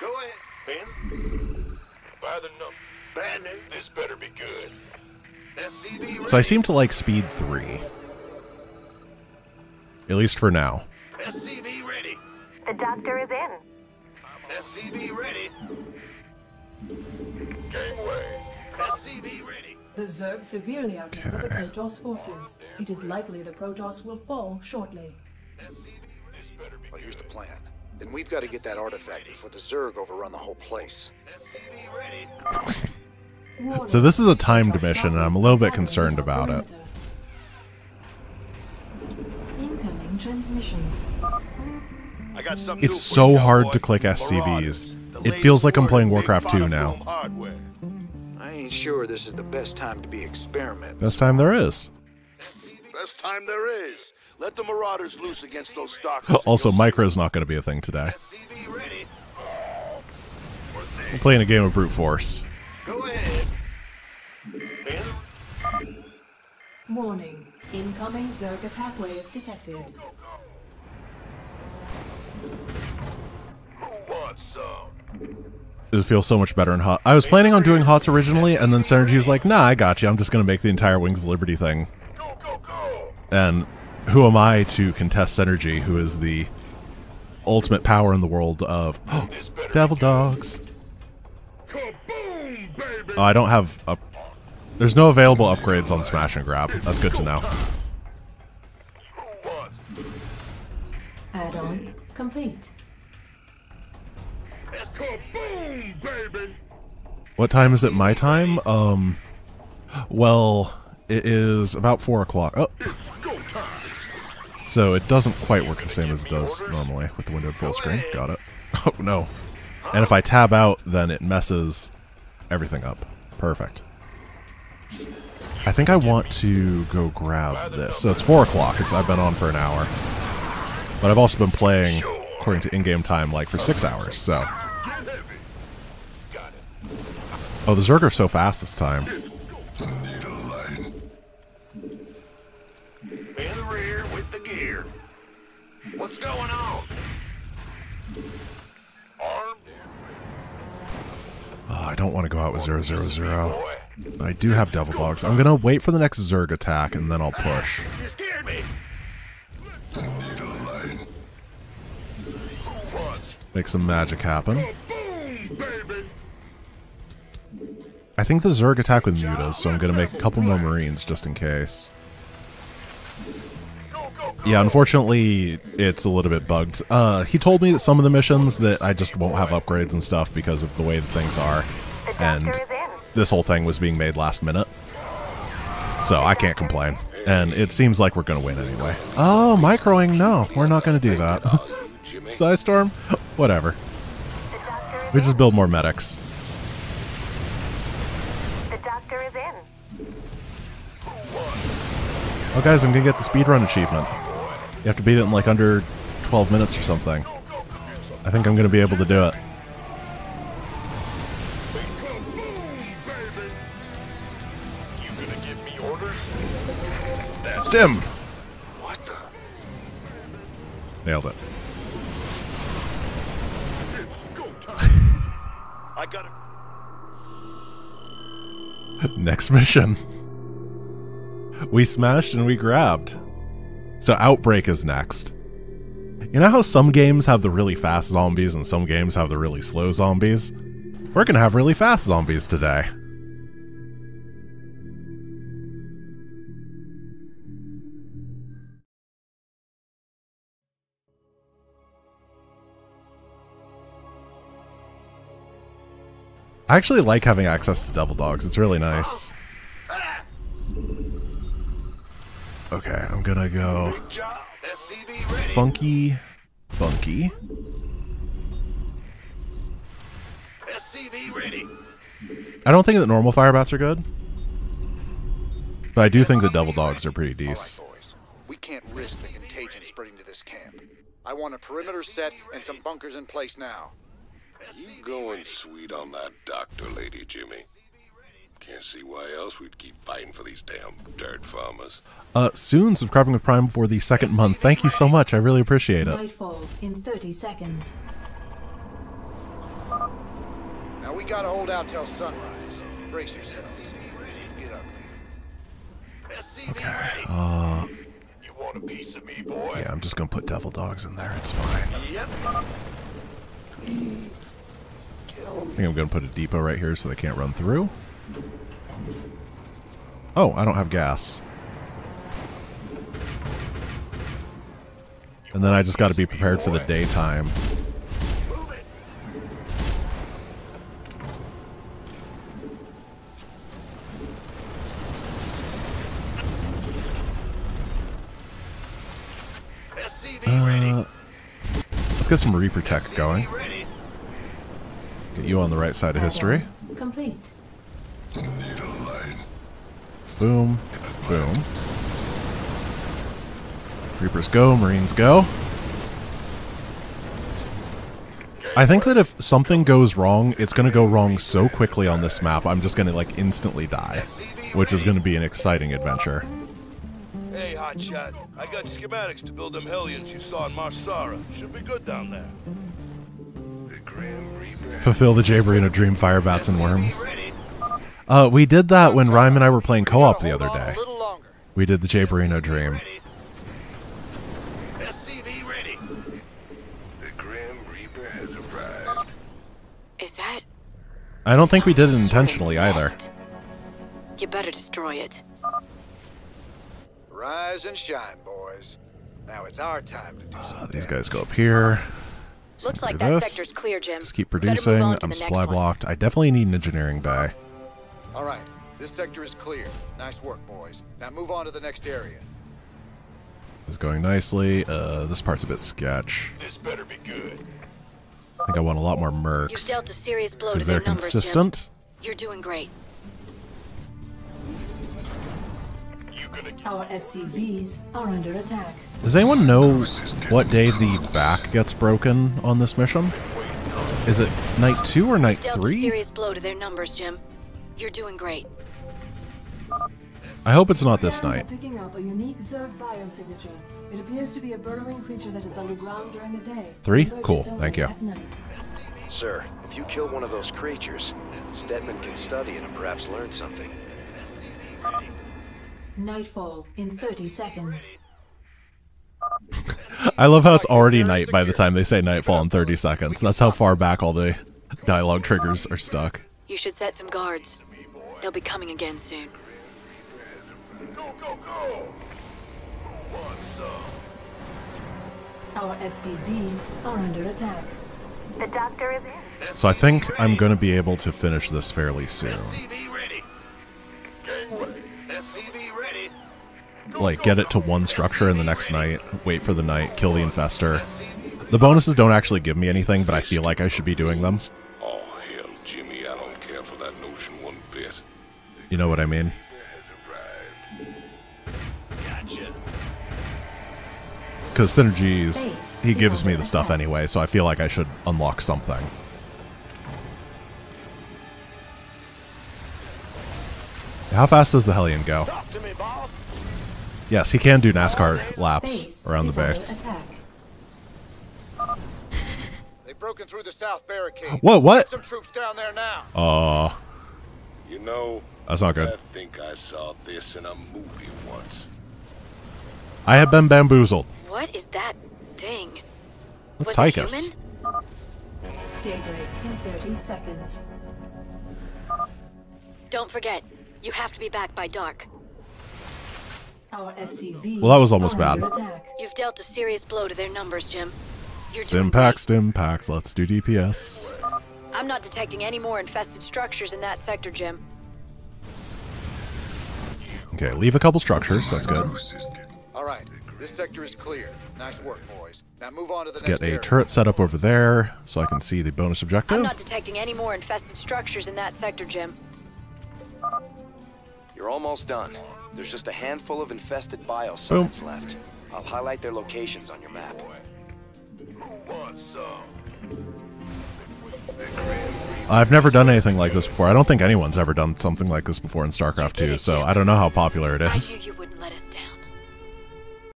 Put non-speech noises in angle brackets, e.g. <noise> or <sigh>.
Go ahead, Ben. By the number. Bad. This better be good. SCV. So I seem to like speed 3. At least for now. SCV ready. The doctor is in. SCV ready. Gangway. SCV ready. The Zerg severely outnumber the Protoss forces. It is likely the Protoss will fall shortly. This better Well, here's the plan. Then we've got to get that artifact before the Zerg overrun the whole place. SCV ready. Warning. So this is a timed mission, and I'm a little bit concerned about it. Incoming transmission. I got something It's so hard cowboy. to click SCVs. It feels like I'm playing Warcraft 2 now. I ain't sure this is the best time to be experimenting. Best time there is. Best time there is. Let the Marauders loose against those stalkers. Also, you'll see. micro's not going to be a thing today. SCV ready. I'm playing a game of brute force. Go ahead. Warning. Incoming Zerg attack wave detected. Who wants some? It feels so much better in hot. I was planning on doing hots originally, and then Synergy was like, "Nah, I got you. I'm just going to make the entire Wings of Liberty thing." And who am I to contest Synergy, who is the ultimate power in the world of <gasps> This <gasps> better Devil Dogs? Kaboom, baby. Oh, I don't have a. There's no available upgrades on Smash and Grab. That's good to know. Add-on complete. That's kaboom, baby. What time is it? My time? Um. Well, it is about four o'clock. Oh, Go time. So it doesn't quite work the same as it does normally with the windowed full screen. Got it. <laughs> Oh no. And if I tab out, then it messes everything up. Perfect. I think I want to go grab this. So it's four o'clock. I've been on for an hour, but I've also been playing according to in-game time like for six hours. So oh, the Zerg are so fast this time. What's going on? Armed. Oh, uh, I don't want to go out with zero zero zero. Boy, I do have Devil Dogs. I'm gonna wait for the next Zerg attack and then I'll push. you scared me. Needle line. Who wants? Make some magic happen. Oh, I think the Zerg attack with mutas, so I'm gonna make a couple more Marines just in case. Yeah, unfortunately, it's a little bit bugged. Uh, he told me that some of the missions that I just won't have upgrades and stuff because of the way the things are, and this whole thing was being made last minute. So I can't complain. And it seems like we're gonna win anyway. Oh, microing? No, we're not gonna do that. <laughs> Psystorm? Whatever. The doctor is We just build more medics. The doctor is in. Oh, guys, I'm gonna get the speedrun achievement. You have to beat it in like under 12 minutes or something. I think I'm gonna be able to do it. You gonna give me orders? Stim! What the? Nailed it. I got it. <laughs> Next mission. We smashed and we grabbed. So Outbreak is next. You know how some games have the really fast zombies and some games have the really slow zombies? We're gonna have really fast zombies today. I actually like having access to Devil Dogs. It's really nice. Okay, I'm gonna go Good job. SCV ready. funky, funky. I don't think that normal firebats are good, but I do think the Devil Dogs are pretty All right, decent. boys. We can't risk the contagion spreading to this camp. I want a perimeter set and some bunkers in place now. You going sweet on that doctor lady, Jimmy. Can't see why else we'd keep fighting for these damn dirt farmers. Uh, soon subscribing with Prime for the second month. Thank you so much. I really appreciate it. Nightfall in 30 seconds. Now we gotta hold out till sunrise. Brace yourselves. This could get ugly. SCV Okay. Uh, You want a piece of me, boy? yeah, I'm just gonna put devil dogs in there. It's fine. Yep. I think I'm gonna put a depot right here so they can't run through. Oh, I don't have gas. And then I just got to be prepared for the daytime. Move it. SCV ready. Uh, let's get some Reaper tech going. Get you on the right side of history. Complete. Boom, boom. Reapers go, Marines go. I think that if something goes wrong, it's going to go wrong so quickly on this map, I'm just going to like instantly die, which is going to be an exciting adventure. Hey, Hotshot. I got schematics to build them Hellions you saw in Mar Sara. Should be good down there. The Grim Reaper. Fulfill the Jabrino dream, fire bats and worms. Ready. Uh, we did that when Rhyme and I were playing co-op the other day. A little longer. We did the Jabrino dream. SCV ready. The Grim Reaper has arrived. Is that? I don't think we did it some sort of intentionally either. You better destroy it. Rise and shine, boys. Now it's our time to do Uh, something. these guys go up here. Looks like do that this. sector's clear, Jim. Just keep producing. I'm supply blocked. I definitely need an engineering bay. All right, this sector is clear. Nice work, boys. Now move on to the next area. This is going nicely. Uh, this part's a bit sketch. This better be good. I think I want a lot more mercs. You've mercs. dealt a serious blow to their they're numbers, Jim. consistent. You're doing great. You gonna get Our SCVs are under attack. Does anyone know what day the back gets broken on this mission? Is it night two or night Dealt a three? serious blow to their numbers, Jim. You're doing great. I hope it's not this night. picking up a unique Zerg biosignature. It appears to be a burrowing creature that is underground during the day. Three? Cool, thank you. Sir, if you kill one of those creatures, Stetmann can study it and perhaps learn something. Nightfall in 30 seconds. <laughs> I love how it's already night by the time they say nightfall in 30 seconds. That's how far back all the dialogue triggers are stuck. You should set some guards. They'll be coming again soon. Go, go, go! Who wants some? Our SCVs are under attack. The doctor is in. So I think I'm going to be able to finish this fairly soon. SCV ready. Gangway. SCV ready. Go, Like, get it to one structure in the next night, wait for the night, kill the infestor. The bonuses don't actually give me anything, but I feel like I should be doing them. You know what I mean? Because synergies, he gives me the stuff anyway, so I feel like I should unlock something. How fast does the Hellion go? Talk to me, boss. Yes, he can do NASCAR laps around the base. They've broken through the south barricade. What? Get some troops down there now. Uh, You know, that's not good. I think I saw this in a movie once. I have been bamboozled. What is that thing? Let's Was it Tychus. human? Daybreak in 30 seconds. Don't forget, you have to be back by dark. Our SCVs Well, that was almost bad. attack. You've dealt a serious blow to their numbers, Jim. You're Stim doing packs, stim packs. Let's do DPS. I'm not detecting any more infested structures in that sector, Jim. Okay, leave a couple structures. That's good. All right, this sector is clear. Nice work, boys. Now move on to the Let's next get a area. turret set up over there so I can see the bonus objective. I'm not detecting any more infested structures in that sector, Jim. You're almost done. There's just a handful of infested biosites left. I'll highlight their locations on your map. Who wants some? The Grim Reaper. I've never done anything like this before. I don't think anyone's ever done something like this before in StarCraft 2, so I don't know how popular it is. I knew you would